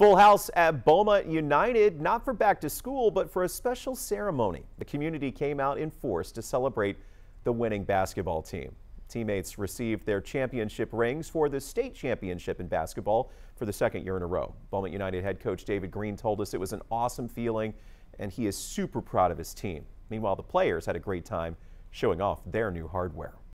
Full house at Beaumont United, not for back to school, but for a special ceremony. The community came out in force to celebrate the winning basketball team. Teammates received their championship rings for the state championship in basketball for the second year in a row. Beaumont United head coach David Green told us it was an awesome feeling and he is super proud of his team. Meanwhile, the players had a great time showing off their new hardware.